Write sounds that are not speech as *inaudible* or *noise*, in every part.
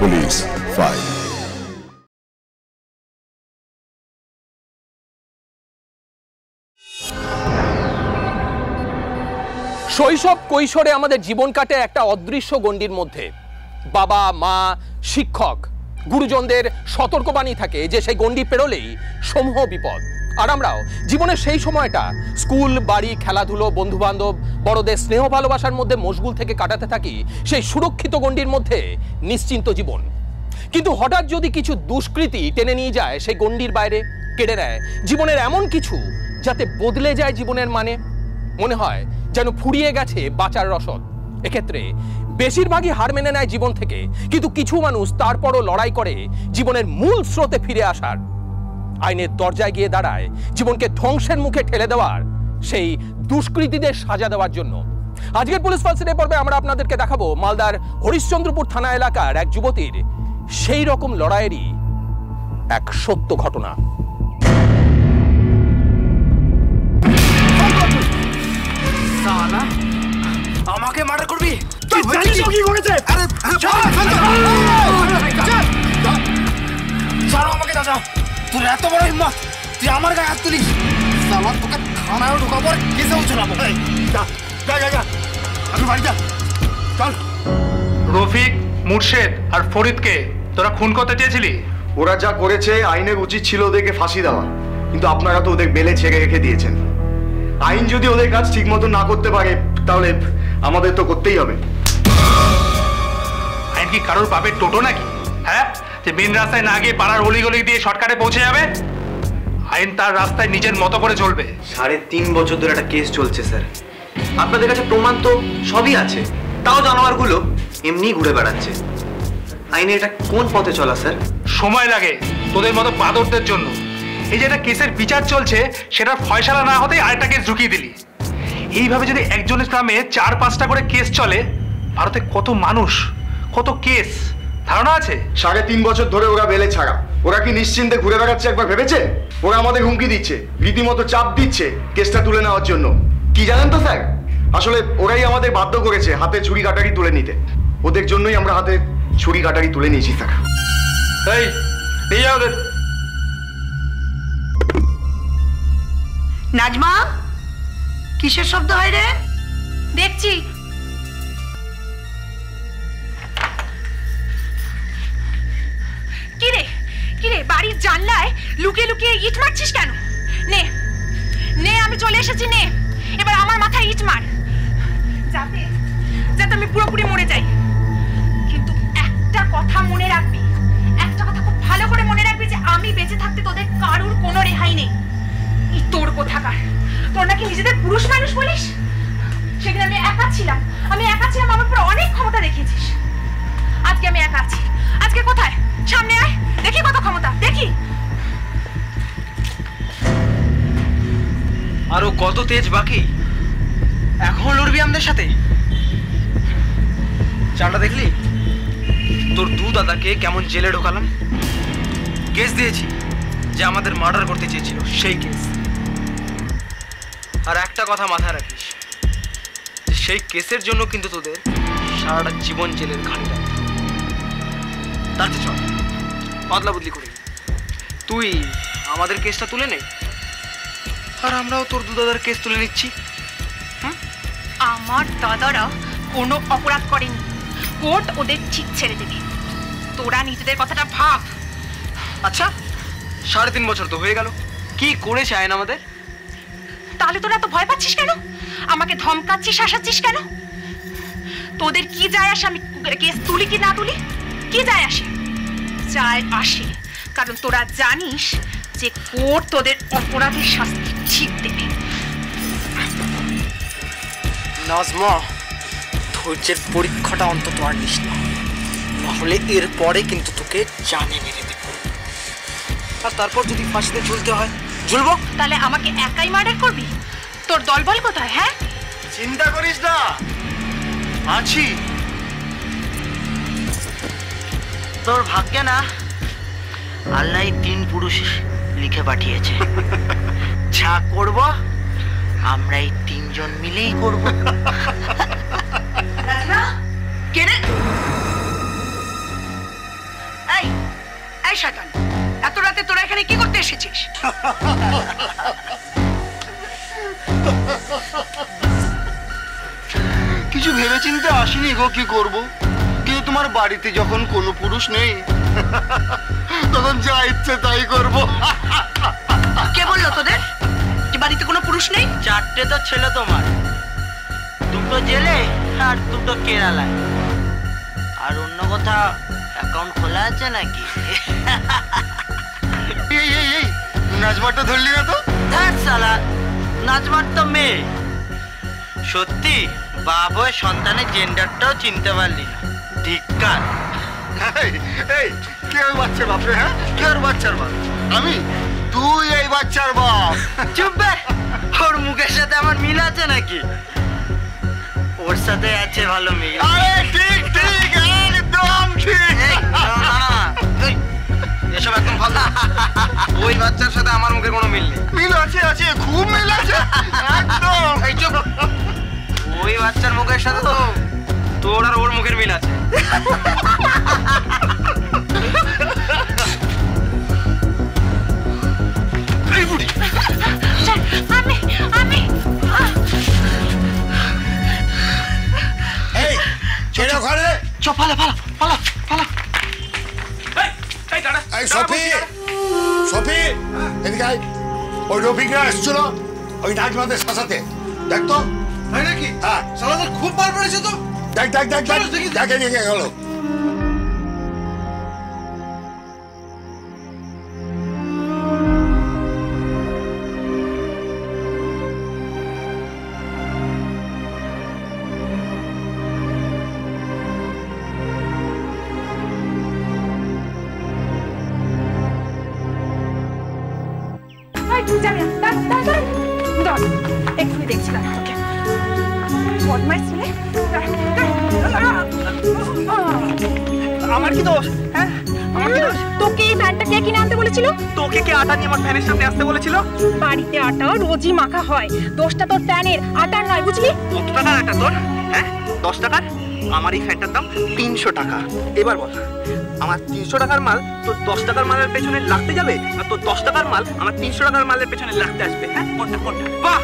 Police file শৈশব কৈশোরে আমাদের জীবন কাটে একটা অদৃশ্য গণ্ডির মধ্যে। বাবা, মা, শিক্ষক, গুরুজনদের সতর্কবাণী থাকে যে সেই গণ্ডি পেরোলেই সমূহ বিপদ। আর আমরাও জীবনের সেই সময়টা স্কুল, বাড়ি, খেলাধুলো বন্ধু বান্ধব বড়দের স্নেহ ভালোবাসার মধ্যে মশগুল থেকে কাটাতে থাকি সেই সুরক্ষিত গণ্ডির মধ্যে নিশ্চিন্ত জীবন। কিন্তু হঠাৎ যদি কিছু দুষ্কৃতি টেনে নিয়ে যায়, সেই গণ্ডির বাইরে কেড়ে নেয়। জীবনের এমন কিছু যাতে বদলে যায় জীবনের মানে? মনে হয় যেন ফুরিয়ে গেছে বাঁচার রসদ। এক্ষেত্রে বেশিরভাগই হার মেনে নেয় জীবন থেকে। কিন্তু কিছু মানুষ তারপরও লড়াই করে জীবনের মূল স্রোতে ফিরে আসার। আইনের দরজায় গিয়ে দাঁড়ায় জীবনকে ধ্বংসের মুখে ঠেলে দেওয়ার সেই দুষ্কৃতীদের সাজা দেওয়ার জন্য আজকের পুলিশ ফালসিডে পর্বে আমরা আপনাদেরকে দেখাবো মালদার হরিশ্চন্দ্রপুর থানা এলাকার এক যুবতীর সেই রকম লড়াইয়েরই এক সত্য ঘটনা আমাকে মার্ডার করবি কি করেছে? আরে আমাকে দাদা তোর এত বড় হিম্মত? তুই আমার গায়ে হাত তুলিস? সালা তোকে থানায় ঢোকাবো আর কেসেও যা, যা, যা। আমি বাড়ি যা। চল। রফিক মুর্শেদ আর ফরিদকে তোরা খুন করতে চেয়েছিলি? ওরা যা করেছে আইনের উচিত ছিল ওদেরকে ফাঁসি দেওয়া। কিন্তু আপনারা তো ওদের বেলে ছেড়ে রেখে দিয়েছেন। আইন যদি ওদের কাজ ঠিক মতো না করতে পারে তাহলে আমাদের তো করতেই হবে। আইন কি কারোর পাবে টোটো নাকি? হ্যাঁ? যে মেন রাস্তায় না গিয়ে পাড়ার অলিগলি দিয়ে শর্টকাটে পৌঁছে যাবে আইন তার রাস্তায় নিজের মতো করে চলবে। সাড়ে তিন বছর ধরে একটা কেস চলছে স্যার। আপনাদের কাছে প্রমাণ তো সবই আছে তাও জানোয়ারগুলো এমনি ঘুরে বেড়াচ্ছে। আইনে এটা কোন পথে চলা স্যার? সময় লাগে তোদের মতো বাদরদের জন্য। এই যে একটা কেসের বিচার চলছে সেটার ফয়সালা না হতেই আরেকটা কেস ঢুকিয়ে দিলি। এইভাবে যদি একজনের নামে চার পাঁচটা করে কেস চলে ভারতে কত মানুষ কত কেস ধারণা আছে? সাড়ে তিন বছর ধরে ওরা বেলে ছাড়া। ওরা কি নিশ্চিন্তে ঘুরে বেড়াচ্ছে একবার ভেবেছে? ওরা আমাদের হুমকি দিচ্ছে রীতিমতো চাপ দিচ্ছে কেসটা তুলে নেওয়ার জন্য। কি জানেন তো স্যার? আসলে ওরাই আমাদের বাধ্য করেছে হাতে ছুরি কাটারি তুলে নিতে। ওদের জন্যই আমরা হাতে ছুরি কাটারি তুলে নিয়েছি স্যার। এই নিয়ে যাও ওদের। নাজমা কিসের শব্দ হয় রে? দেখছি লুকিয়ে লুকিয়ে ইট মারছিস কেন? নে নে, আমি চলে এসেছি, নে। এবার আমার মাথায় ইট মার। যাতে যাতে আমি পুরোপুরি মরে যাই। কিন্তু একটা কথা মনে রাখবি, একটা কথা খুব ভালো করে মনে রাখবি যে আমি বেঁচে থাকতে তোদের কারুর কোনো রেহাই নেই। তোর কোথাকার? তোর নাকি নিজেদের পুরুষ মানুষ বলিস? সেদিন আমি একা ছিলাম। আমি একা ছিলাম, আমার উপর অনেক ক্ষমতা দেখিয়েছিস। আজকে আমি একা আছি। আজকে কোথায়? সামনে আয়, দেখি কত ক্ষমতা, দেখি। আরও কত তেজ বাকি? এখন লড়বি আমাদের সাথে? চালটা দেখলি? তোর দু দাদাকে কেমন জেলে ঢোকালাম? কেস দিয়েছি যে আমাদের মার্ডার করতে চেয়েছিল, সেই কেস। আর একটা কথা মাথায় রাখিস, যে সেই কেসের জন্য কিন্তু তোদের সারাটা জীবন জেলের হবে। তার চল বদলা বদলি করি। তুই আমাদের কেসটা তুলে নে। আর আমরাও তোর দু দাদার কেস তুলে নিচ্ছি। আমার দাদারা কোনো অপরাধ করেনি। কোর্ট ওদের ঠিক ছেড়ে দেবে। তোরা নিজেদের কথাটা ভাব। আচ্ছা সাড়ে তিন বছর তো হয়ে গেল। কি করেছে আইন আমাদের? তাহলে তোরা এত ভয় পাচ্ছিস কেন? আমাকে ধমকাচ্ছিস হাসাচ্ছিস কেন? তোদের কি যায় আসে? আমি কেস তুলি কি না তুলি? কি যায় আসে? যায় আসে। কারণ তোরা জানিস যে কোর্ট তোদের অপরাধের শাস্তি। ঠিক দেবে। নাজমা ধৈর্যের পরীক্ষাটা অন্তত আর নিস না। নাহলে এরপরে কিন্তু তোকে জানে মেরে দেব। আর তারপর যদি ফাঁসিতে ঝুলতে হয় ঝুলবো? তাহলে আমাকে একাই মার্ডার করবি? তোর দলবল কোথায় হ্যাঁ? চিন্তা করিস না। আছি। তোর ভাগ্যে না আল্লাহ তিন পুরুষ লিখে পাঠিয়েছে। *laughs* যা করব আমরা এই তিনজন মিলেই করব। এত রাতে তোরা এখানে কি করতে এসেছিস? কিছু ভেবেচিন্তে আসিনি গো কি করব? কিন্তু তোমার বাড়িতে যখন কোনো পুরুষ নেই তখন যা ইচ্ছে তাই করব। কে বলল তোদের? বাড়িতে কোনো পুরুষ নেই? চারটে তো ছেলে তোমার। দুটো জেলে আর দুটো কেরালায়। আর অন্য কোথাও অ্যাকাউন্ট খোলা আছে নাকি? এই এই এই নাচবারটা ধরলি না তো? ধ্যাৎ সালা নাচবার তো মেয়ে। সত্যি বাপ হয়ে সন্তানের জেন্ডারটাও চিনতে পারলি না। ধিক্কার। এই, এই কে ওই বাচ্চার বাপ রে হ্যাঁ? কে বাচ্চার বাপ? আমি তুই এই বাচ্চার বাপ। চুপ বে। ওর মুখের সাথে আমার মিল আছে নাকি? ওর সাথে আছে ভালো মিল। আরে ঠিক ঠিক একদম ঠিক। এসব একদম ভালো ওই বাচ্চার সাথে আমার মুখে কোনো মিল নেই। মিল আছে আছে খুব মিল আছে। একদম। এই চুপ। ওই বাচ্চার মুখের সাথে তো তোর আর ওর মুখের মিল আছে। আমি আমি এই ছেড়ে ওখানে। চ পালা পালা পালা পালা। এই সফি। সফি এদিকে আয়। ওই রফিকরা এসছিল ওই নাজমাদের শাসাতে দেখ তো। তাই নাকি? হ্যাঁ। সালাদের খুব বার পড়েছে তো। দেখ দেখ দেখ দেখি। দেখে। নিয়ে গেল। তোকে এই ফ্যানটা কে কিনে আনতে বলেছিল? তোকে কে আটা নিয়ে আমার ফ্যানের সামনে আসতে বলেছিল? বাড়িতে আটাও রোজই মাখা হয়। দোষটা তোর ফ্যানের আটার নয় বুঝলি? কত টাকার একটা তোর হ্যাঁ? দশ টাকার আমার এই ফ্যানটার দাম তিনশো টাকা। এবার বল আমার তিনশো টাকার মাল তোর দশ টাকার মালের পেছনে লাগতে যাবে? আর তোর দশ টাকার মাল আমার তিনশো টাকার মালের পেছনে লাগতে আসবে হ্যাঁ? কোনটা কোনটা? বাহ!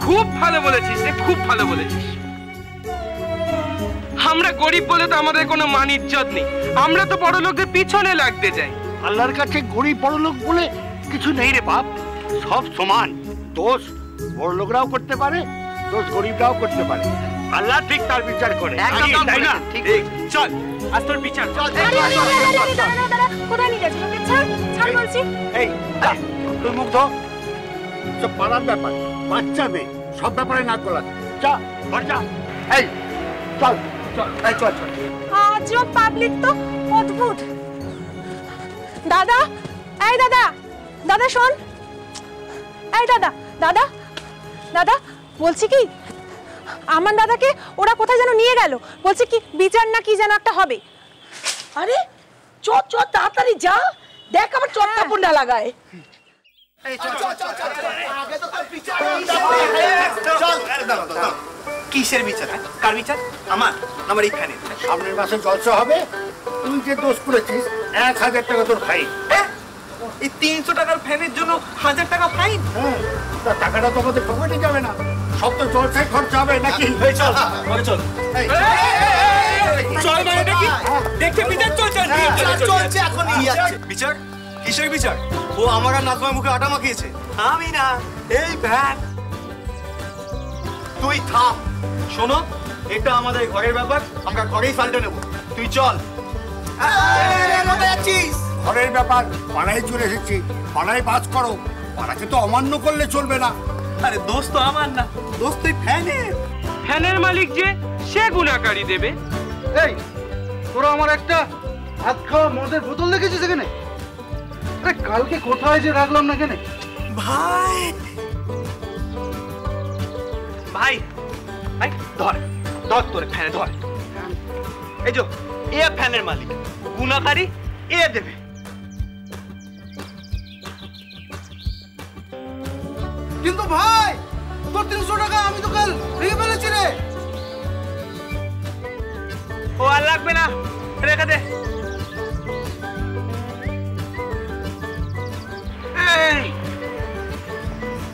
খুব ভালো বলেছিস রে খুব ভালো বলেছিস। আমরা গরিব বলে তো আমাদের কোনো মান ইজ্জত নেই। আমরা তো বড় লোকদের পিছনে লাগতে যাই আল্লাহর কাছে গরিব বড় লোক বলে কিছু নেই রে বাপ। সব সমান। দোষ বড় লোকরাও করতে পারে দোষ গরিবরাও করতে পারে। আল্লাহ ঠিক তার বিচার করে। একদম তাই না? ঠিক চল আজ তোর বিচার। চল আরে, আরে, আরে, আরে, আরে, দাঁড়া, দাঁড়া, কোথায় নিয়ে যাচ্ছিস ওকে? ছাড়, ছাড় বলছি। এই যা, তুই মুখ ধো। সব পাড়ার ব্যাপার বাচ্চা মেয়ে সব ব্যাপারে না করা যা ঘর যা। এই চল। চল চল চল আজও পাবলিক তো অদ্ভুত দাদা এই দাদা দাদা শোন এই দাদা দাদা দাদা বলছি কি আমার দাদাকে ওরা কোথায় যেন নিয়ে গেল বলছে কি বিচার না কি যেন একটা হবে আরে চ চ তাড়াতাড়ি যা দেখ আমার চট কাপড় না লাগায় কিসের বিচার? হ্যাঁ? কার বিচার? আমার আমার এই ফ্যানের সামনের মাসে জলসা হবে? তুই যে দোষ করেছিস এক হাজার টাকা তোর ফাইন হ্যাঁ? এই তিনশো টাকার ফ্যানের জন্য হাজার টাকা ফাইন হ্যাঁ টাকাটা তো আমাদের পকেটে যাবে না। সব তো জলসায় খরচা হবে নাকি? চল চল। চল মানে দেখি দেখে বিচার চলছে চলছে। এখন বিচার? কিসের বিচার? ও আমার আর নাজমার মুখে আটা মাখিয়েছে। আমি না এই ভ্যান তুই থাম। শোনো এটা আমাদের ঘরের ব্যাপার আমরা ঘরেই ফালটা নেব। তুই চল। ঘরের ব্যাপার পাড়ায় চলে এসেছি। পাড়ায় বাস করো। পাড়াকে তো অমান্য করলে চলবে না। আরে দোস্ত আমার না। দোস্ত তুই ফ্যানের। ফ্যানের মালিক যে সে গুণাকারী দেবে। এই তোরা আমার একটা ভাত খাওয়া মদের বোতল দেখেছিস এখানে? আরে কালকে কোথায় যে রাখলাম না এখানে ভাই। ভাই ধর ধর তোরে ফ্যানে ধর। এই যে এ ফ্যানের মালিক গুণাকারী এ দেবে। কিন্তু ভাই তোর তিনশো টাকা আমি তো কাল ভেঙে ফেলেছি রে। ও আর লাগবে না রেখে দে।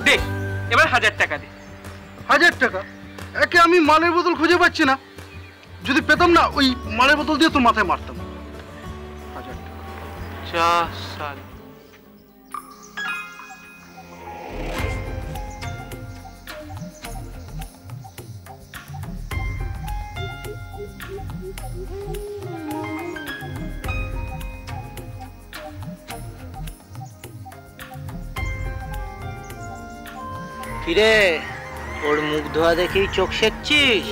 দে এবার হাজার টাকা দি। হাজার টাকা? একে আমি মালের বোতল খুঁজে পাচ্ছি না। যদি পেতাম না, ওই মালের বোতল দিয়ে তোর মাথায় মারতাম। মুখ ধোয়া দেখেই চোখ সেচ্ছিস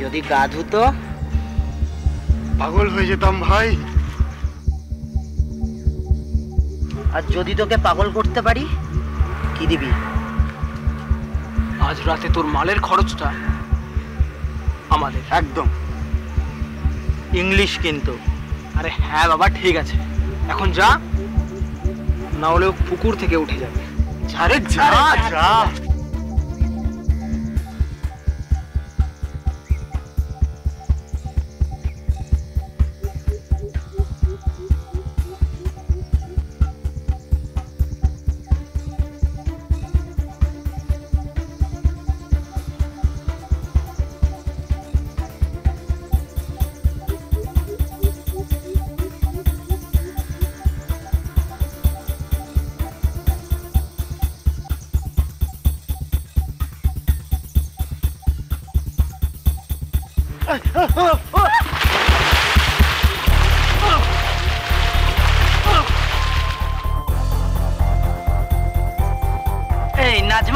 যদি গা ধুতো পাগল হয়ে যেতাম ভাই। আর যদি তোকে পাগল করতে পারি কি দিবি? আজ রাতে তোর মালের খরচটা আমাদের। একদম। ইংলিশ কিন্তু। আরে হ্যাঁ বাবা ঠিক আছে। এখন যা না হলেও পুকুর থেকে উঠে যাবে। আরে যা যা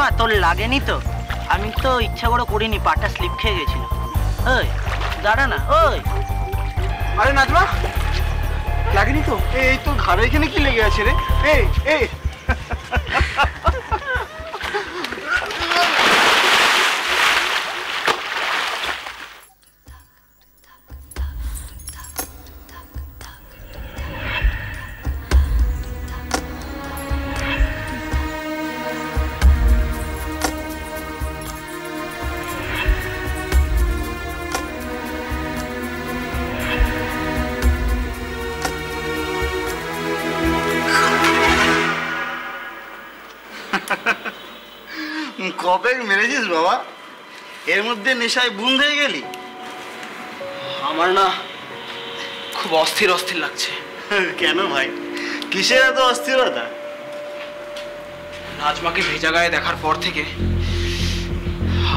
নাজমা তোর লাগেনি তো? আমি তো ইচ্ছা করে করিনি, পাটা স্লিপ খেয়ে গেছিল। ওই, দাঁড়া না, ওই। আরে নাজমা, লাগেনি তো? এই তোর ঘাড়ে এখানে কি লেগে আছে রে? এই এই। কবে মেরেছিস বাবা। এর মধ্যে নেশায় বুন হয়ে গেলি? আমার না খুব অস্থির অস্থির লাগছে। কেন ভাই? কিসের এত অস্থিরতা? নাজমাকে ভেজা গায়ে দেখার পর থেকে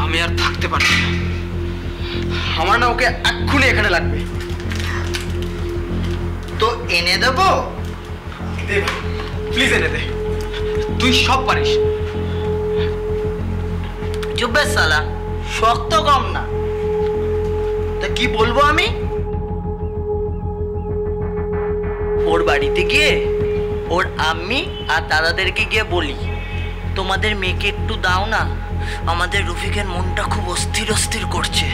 আমি আর থাকতে পারছি না। আমার না ওকে এক্ষুনি এখানে লাগবে। তো এনে দেবো? প্লিজ এনে দে। তুই সব পারিস। চুপবে সালা শক্ত কম না। তা কি বলব আমি? ওর বাড়িতে গিয়ে ওর আম্মি আর দাদাদেরকে গিয়ে বলি, তোমাদের মেয়েকে একটু দাও না। আমাদের রফিকের মনটা খুব অস্থির অস্থির করছে।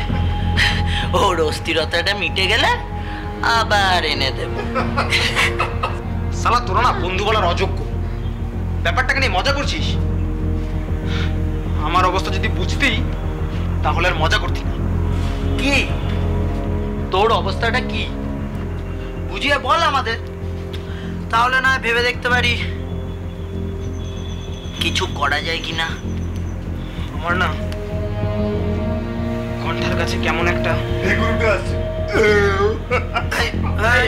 ওর অস্থিরতাটা মিটে গেলে আবার এনে দেব। সালা তোরা না বন্ধু বলার অযোগ্য। ব্যাপারটাকে নিয়ে মজা করছিস? আমার অবস্থা যদি বুঝতেই তাহলে আর মজা করতি না। কি? তোর অবস্থাটা কি? বুঝিয়ে বল আমাদের। তাহলে না হয় ভেবে দেখতে পারি। কিছু করা যায় কি না আমার না কণ্ঠার কাছে কেমন একটা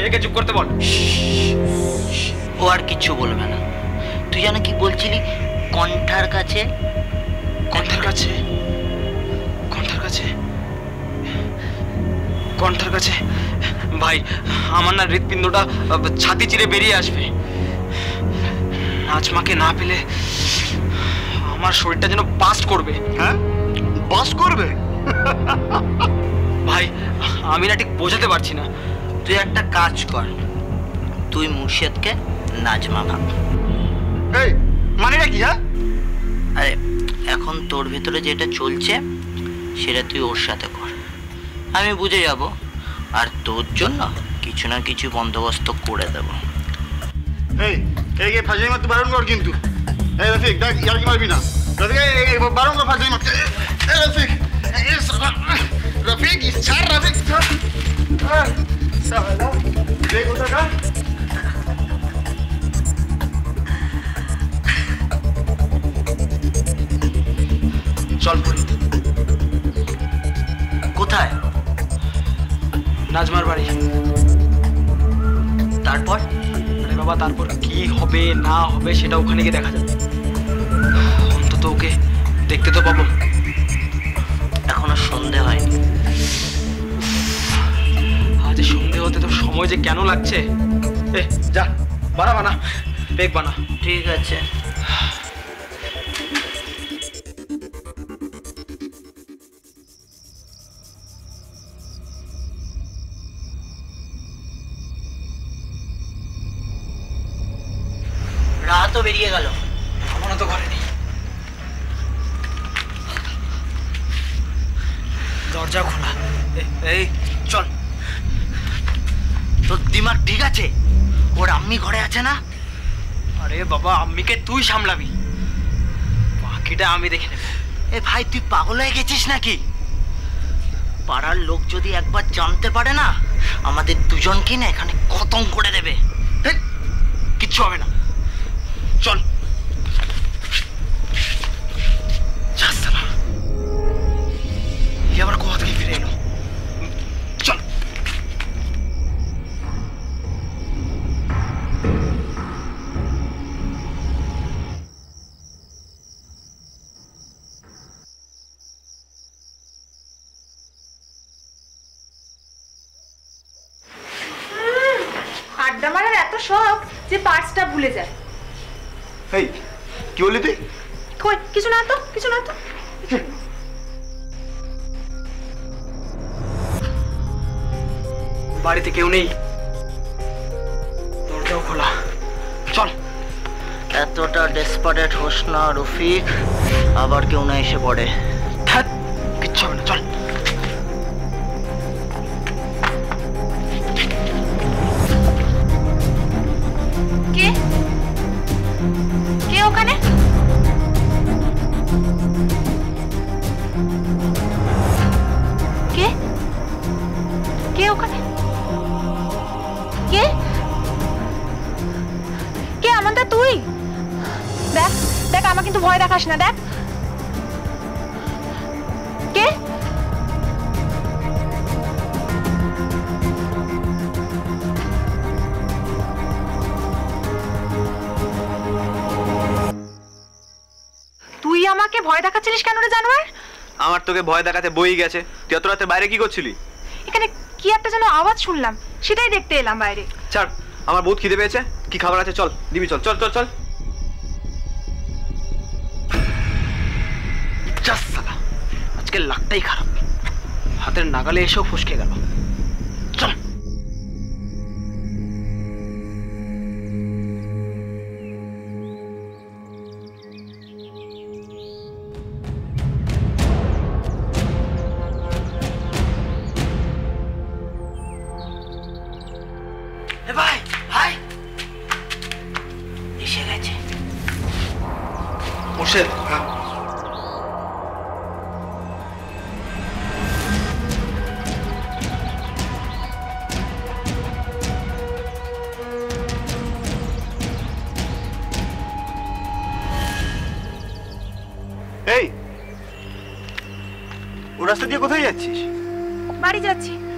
একে চুপ করতে বল। ও আর কিচ্ছু বলবে না। তুই যেন কি বলছিলি? কণ্ঠার কাছে কণ্ঠার কাছে কণ্ঠার কাছে কণ্ঠার কাছে। ভাই আমার না হৃৎপিণ্ডটা ছাতি চিরে বেরিয়ে আসবে। নাজমাকে না পেলে আমার শরীরটা যেন বাস্ট করবে। হ্যাঁ? বাস করবে? ভাই আমি না ঠিক বোঝাতে পারছি না। তুই একটা কাজ কর। তুই মুর্শেদকে নাজমা ভাব। এই মানেটা কি হ্যাঁ? আরে এখন তোর ভিতরে যেটা চলছে, সেটা তুই ওর সাথে কর। আমি বুঝে যাব, আর তোর জন্য কিছু না কিছু বন্দোবস্ত করে দেব। এই এই ফাঁসাই মারতে বারণ কর কিন্তু। এই রফিক, দেখ, ইয়ার কি না? রফিক মারতে। রফিক দেখ চল পড়ি কোথায়? নাজমার বাড়ি। তারপর? আরে বাবা, তারপর কি হবে, না হবে, সেটা ওখানে গিয়ে দেখা যাবে। অন্তত ওকে দেখতে তো পাবো। এখন আর সন্ধে হয়নি। আজ সন্ধে হতে তো সময় যে কেন লাগছে? এ, যা, বানা বানা। বেগ বানা। ঠিক আছে। বাবা তুই সামলাবি। বাকিটা আমি দেখে নেব। এ ভাই, তুই পাগল হয়ে গেছিস নাকি? পাড়ার লোক যদি একবার জানতে পারে না, আমাদের দুজনকে না এখানে খতম করে দেবে। কিচ্ছু হবে না। দেখাস না দেখ। কে? তুই আমাকে ভয় দেখাচ্ছিলিস কেন রে জানোয়ার? আমার তোকে ভয় দেখাতে বই গেছে। তুই এত রাতে বাইরে কি করছিলি? এখানে কি একটা যেন আওয়াজ শুনলাম সেটাই দেখতে এলাম বাইরে। ছাড় আমার বহুত খিদে পেয়েছে। কি খাবার আছে চল দিবি চল চল চল চল। আজকে লাকটাই খারাপ। হাতের নাগালে এসেও ফুসকে গেল।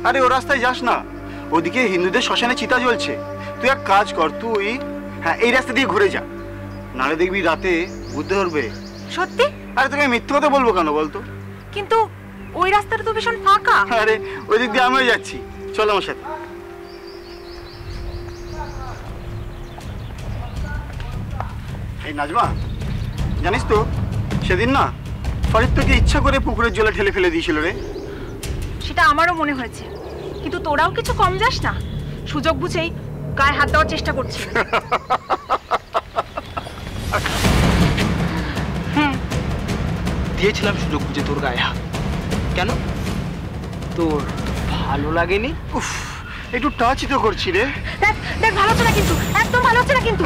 আরে ও রাস্তায় যাস না। ওদিকে হিন্দুদের শ্মশানে চিতা জ্বলছে। তুই এক কাজ কর তুই হ্যাঁ এই রাস্তা দিয়ে ঘুরে যা। নাহলে দেখবি রাতে বুঝতে ধরবে। সত্যি? আরে তোকে মিথ্যে কথা বলব কেন বলতো? কিন্তু ওই রাস্তাটা তো ভীষণ ফাঁকা। আরে ওই দিক দিয়ে আমিও যাচ্ছি। চল আমার সাথে। এই নাজমা জানিস তো সেদিন না ফরিদ তোকে ইচ্ছা করে পুকুরের জলে ঠেলে ফেলে দিয়েছিল রে। সেটা আমারও মনে হয়েছে। কিন্তু তোরাও কিছু কম যাস না। সুযোগ বুঝেই গায়ে হাত দেওয়ার চেষ্টা করছি। দিয়েছিলাম সুযোগ বুঝে তোর গায়ে হাত। কেন? তোর ভালো লাগেনি? উফ। একটু টাচই তো করছি রে। দেখ দেখ ভালো হচ্ছে না কিন্তু একদম ভালো হচ্ছে না কিন্তু।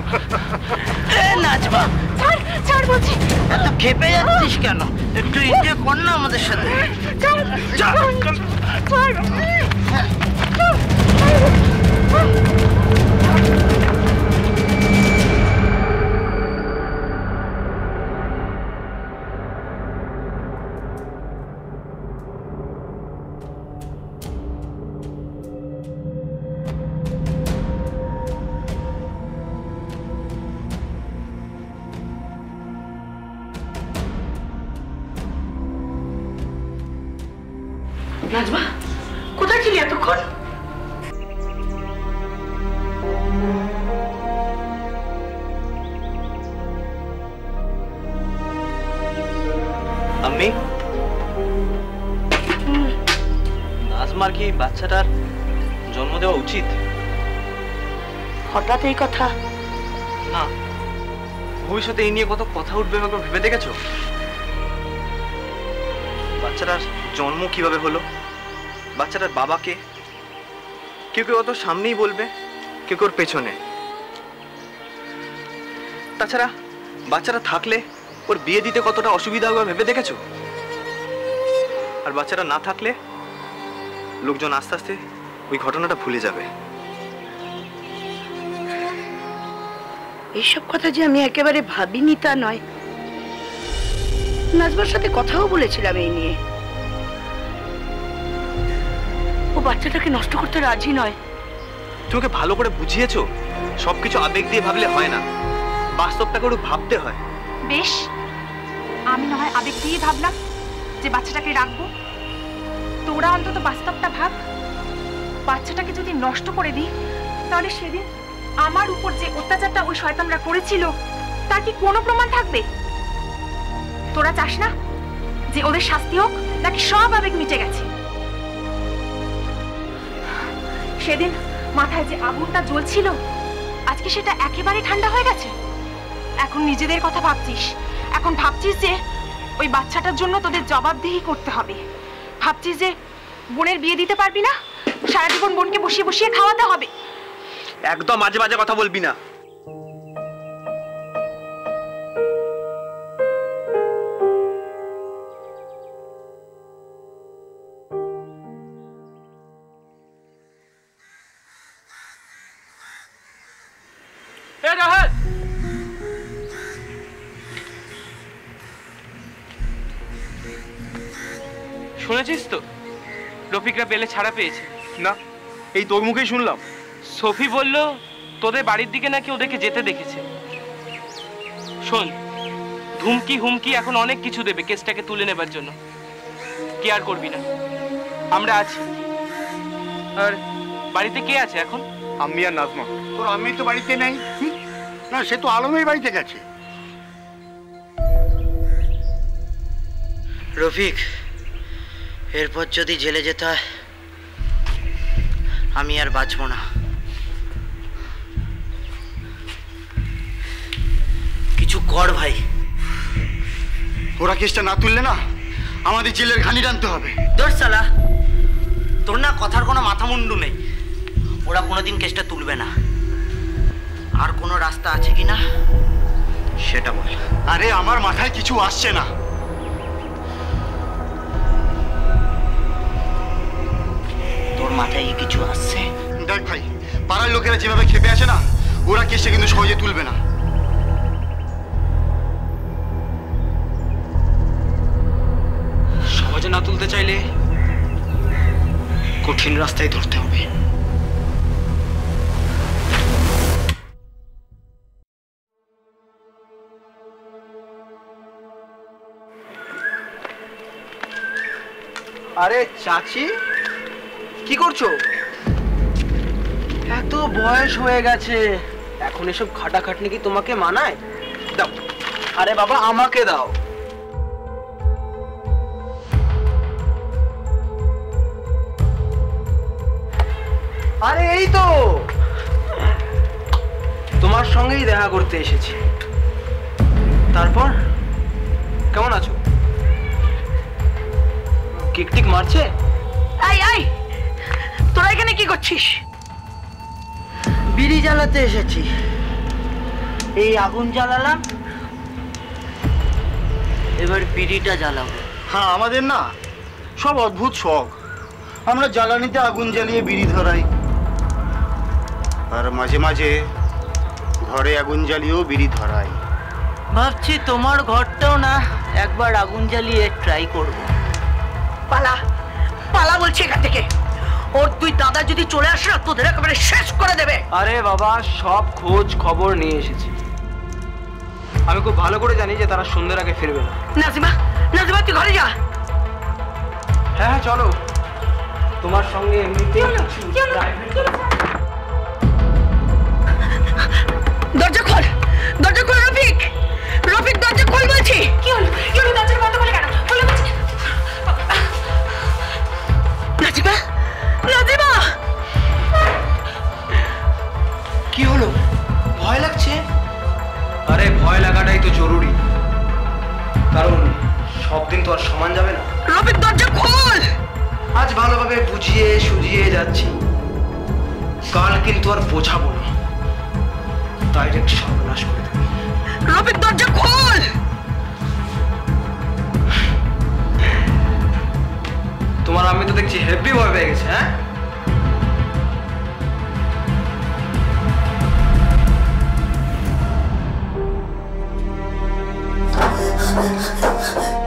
এ নাচবা ছাড় ছাড় বলছি। এত খেপে যাচ্ছিস কেন? একটু এনজয় কর না আমাদের সাথে। ছাড় ছাড়। এই কথা। না, ভবিষ্যতে এই নিয়ে কত কথা উঠবে একবার ভেবে দেখেছ? বাচ্চাটার জন্ম কীভাবে হলো? বাচ্চাটার বাবাকে কেউ কেউ অত সামনেই বলবে, কেউ কেউ পেছনে। তাছাড়া বাচ্চাটা থাকলে ওর বিয়ে দিতে কতটা অসুবিধা হবে ভেবে দেখেছ? আর বাচ্চাটা না থাকলে লোকজন আস্তে আস্তে ওই ঘটনাটা ভুলে যাবে। এইসব কথা যে আমি একেবারে ভাবিনি তা নয়। নাজমার সাথে কথাও বলেছিলাম এই নিয়ে। ও বাচ্চাটাকে নষ্ট করতে রাজি নয়। তুমি ওকে ভালো করে বুঝিয়েছো? সবকিছু আবেগ দিয়ে ভাবলে হয় না। বাস্তবটাকে একটু ভাবতে হয়। বেশ। আমি না হয় আবেগ দিয়ে ভাবলাম যে বাচ্চাটাকে রাখব। তোরা অন্তত বাস্তবটা ভাব। বাচ্চাটাকে যদি নষ্ট করে দিই তাহলে সেদিন আমার উপর যে অত্যাচারটা ওই শয়তানরা করেছিল, তার কি কোনো প্রমাণ থাকবে? তোরা চাস না যে ওদের শাস্তি হোক, নাকি সব আবেগ মিটে গেছে? সেদিন মাথায় যে আগুনটা জ্বলছিল, আজকে সেটা একেবারে ঠান্ডা হয়ে গেছে। এখন নিজেদের কথা ভাবছিস। এখন ভাবছিস যে ওই বাচ্চাটার জন্য তোদের জবাবদিহি করতে হবে। ভাবছিস যে বোনের বিয়ে দিতে পারবি না? সারা জীবন বোনকে বসিয়ে বসিয়ে খাওয়াতে হবে। একদম মাঝে মাঝে কথা বলবি না। শুনেছিস তো? রফিকরা বেলে ছাড়া পেয়েছে। না এই তোর মুখেই শুনলাম। সফি বলল তোদের বাড়ির দিকে নাকি ওদেরকে যেতে দেখেছে। শোন ধুমকি হুমকি এখন অনেক কিছু দেবে কেসটাকে তুলে নেবার জন্য। কেয়ার করবি না। আমরা আছি। আর বাড়িতে কে আছে এখন? আমি আর নাজমা। তোর আমি তো বাড়িতে নাই। না সে তো আলমের বাড়িতে গেছে। রফিক এরপর যদি জেলে যেতে হয় আমি আর বাঁচবো না। কর ভাই। ওরা কেসটা না তুললে না আমাদের জেলের ঘানি টানতে হবে। তোর সালা তোর না কথার কোনো মাথা মুন্ডু নেই। ওরা কোনোদিন কেসটা তুলবে না। আর কোনো রাস্তা আছে কি না সেটা বল। আরে আমার মাথায় কিছু আসছে না। তোর মাথায় কি কিছু আসছে। দেখ ভাই পাড়ার লোকেরা যেভাবে খেপে আছে না ওরা কেসটা কিন্তু সহজে তুলবে না। না তুলতে চাইলে কঠিন রাস্তায় ধরতে হবে। আরে, চাচি? কি করছ? এত বয়স হয়ে গেছে। এখন এসব খাটাখাটনি কি তোমাকে মানায়? দাও। আরে বাবা, আমাকে দাও। আরে এই তো। তোমার সঙ্গেই দেখা করতে এসেছি। তারপর? কেমন আছো? কিক টিক মারছে? আই আই তোরা এখানে কি করছিস? বিড়ি জ্বালাতে এসেছি। এই আগুন জ্বালালাম। এবার বিড়িটা জ্বালাবো। হ্যাঁ আমাদের না। সব অদ্ভুত শখ। আমরা জ্বালানিতে আগুন জ্বালিয়ে বিড়ি ধরাই। আর মাঝে মাঝে ঘরে আগুন জ্বালিয়েও বিড়ি ধরাই ভাবছি তোমার ঘরটাও না একবার আগুন জ্বালিয়ে ট্রাই করব। পালা পালা বলছি এখান থেকে। ওর তুই দাদা যদি চলে আসে না তোদের একেবারে শেষ করে দেবে। আরে বাবা সব খোঁজ খবর নিয়ে এসেছি। আমি খুব ভালো করে জানি যে তারা সন্ধ্যের আগে ফিরবে না। নাজিমা নাজিমা তুই ঘরে যা। হ্যাঁ হ্যাঁ চলো। তোমার সঙ্গে এমনিতেই রফিক দরজা খোল বলছি। কি হলো? কি হলো? দরজা বন্ধ করলে কেন? খোলো বলছি। নাজিমা নাজিমা! কি হলো? ভয় লাগছে? আরে ভয় লাগাটাই তো জরুরি। কারণ সব দিন তো আর সমান যাবে না। রফিক দরজা খোল! আজ ভালোভাবে বুঝিয়ে সুঝিয়ে যাচ্ছি। কাল কিন্তু আর বোঝাবো না। ডাইরেক্ট সর্বনাশ করে রফিক দরজা খোল! তোমার আমি তো দেখছি হেভি ভয় পেয়ে গেছে হ্যাঁ?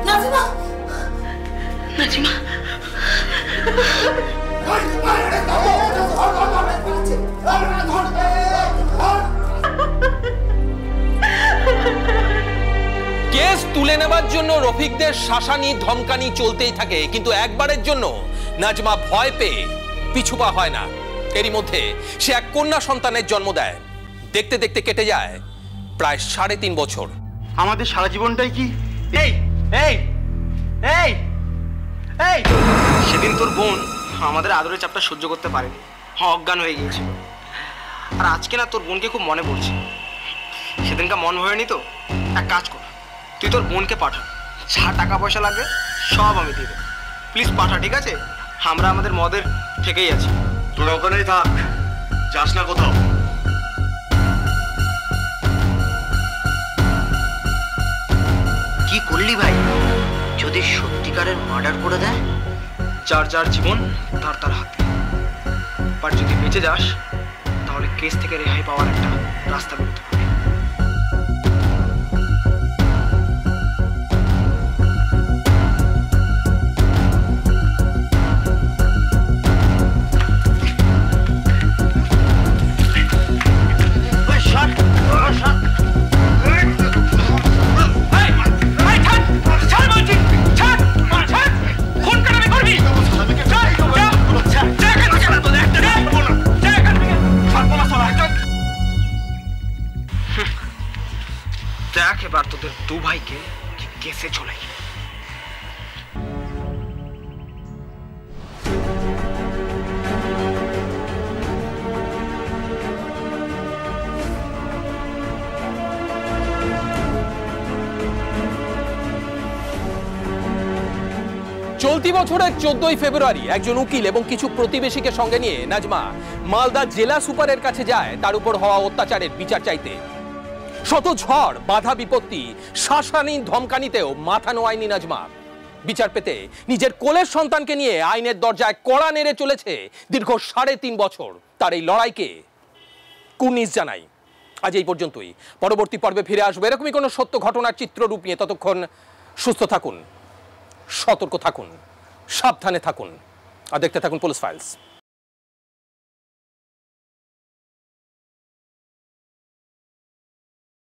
নাজিমা! নাজিমা! তুলে নেবার জন্য রফিকদের শাসানি, ধমকানি চলতেই থাকে, কিন্তু একবারের জন্য নাজমা ভয় পেয়ে পিছুপা হয় না। এরই মধ্যে সে এক কন্যা সন্তানের জন্ম দেয়। দেখতে দেখতে কেটে যায় প্রায় সাড়ে তিন বছর। আমাদের সারা জীবনটাই কি? এই এই এই এই! সেদিন তোর বোন আমাদের আদরের চাপটা সহ্য করতে পারেনি। অজ্ঞান হয়ে গিয়েছিল। আর আজকে না তোর বোনকে খুব মনে পড়ছে। সেদিনকার মন ভরেনি তো? এক কাজ কর। তুই তোর বোনকে পাঠা। যা টাকা পয়সা লাগবে সব আমি দিয়ে দেবো। প্লিজ পাঠা ঠিক আছে? আমরা আমাদের মদের থেকেই আছি। তোরা ওখানেই থাক। যাস না কোথাও। কি করলি ভাই? যদি সত্যিকারের মার্ডার করে দেয়? যার যার জীবন তার তার হাতে। বাট যদি বেঁচে যাস তাহলে কেস থেকে রেহাই পাওয়ার একটা রাস্তা বেরোতে দু ভাইকে কেসে চলে চলতি বছরের চোদ্দই ফেব্রুয়ারি একজন উকিল এবং কিছু প্রতিবেশীকে সঙ্গে নিয়ে নাজমা মালদা জেলা সুপারের কাছে যায়। তার উপর হওয়া অত্যাচারের বিচার চাইতে শত ঝড়, বাধা বিপত্তি, শাসানি ধমকানিতেও মাথা নোয়ায়নি নাজমা। বিচার পেতে নিজের কোলের সন্তানকে নিয়ে আইনের দরজায় কড়া নেড়ে চলেছে দীর্ঘ সাড়ে তিন বছর। তার এই লড়াইকে কুর্নিশ জানাই। আজ এই পর্যন্তই। পরবর্তী পর্বে ফিরে আসব এরকমই কোনো সত্য ঘটনার চিত্ররূপ নিয়ে। ততক্ষণ সুস্থ থাকুন, সতর্ক থাকুন, সাবধানে থাকুন। আর দেখতে থাকুন পুলিশ ফাইলস।